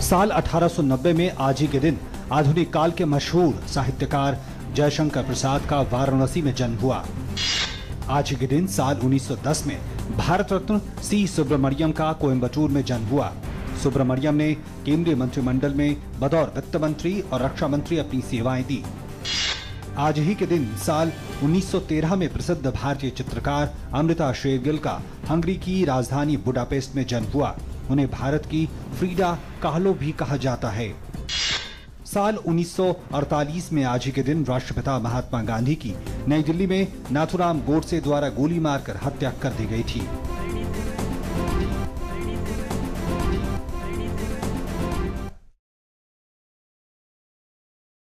साल 1890 में आज ही के दिन आधुनिक काल के मशहूर साहित्यकार जयशंकर प्रसाद का वाराणसी में जन्म हुआ। आज ही के दिन साल 1910 में भारत रत्न सी सुब्रमण्यम का कोयम्बटूर में जन्म हुआ। सुब्रमण्यम ने केंद्रीय मंत्रिमंडल में बतौर वित्त मंत्री और रक्षा मंत्री अपनी सेवाएँ दी। आज ही के दिन साल 1913 में प्रसिद्ध भारतीय चित्रकार अमृता शेरगिल का हंगरी की राजधानी बुडापेस्ट में जन्म हुआ। उन्हें भारत की फ्रीडा काहलो भी कहा जाता है। साल 1948 में आज ही के दिन राष्ट्रपिता महात्मा गांधी की नई दिल्ली में नाथुराम गोडसे द्वारा गोली मारकर हत्या कर दी गई थी।